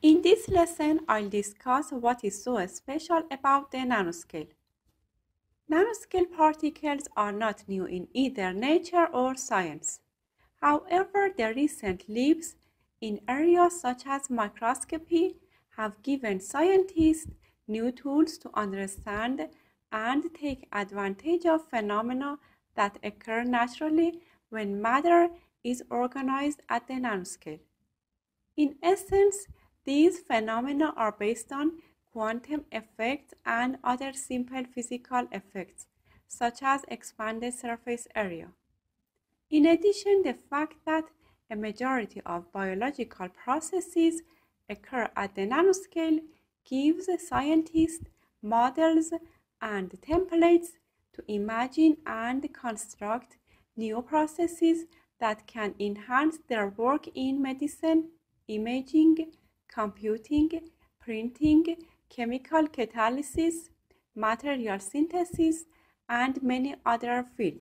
In this lesson, I'll discuss what is so special about the nanoscale. Nanoscale particles are not new in either nature or science. However, the recent leaps in areas such as microscopy have given scientists new tools to understand and take advantage of phenomena that occur naturally when matter is organized at the nanoscale. In essence, these phenomena are based on quantum effects and other simple physical effects, such as expanded surface area. In addition, the fact that a majority of biological processes occur at the nanoscale gives scientists models and templates to imagine and construct new processes that can enhance their work in medicine, imaging, computing, printing, chemical catalysis, material synthesis, and many other fields.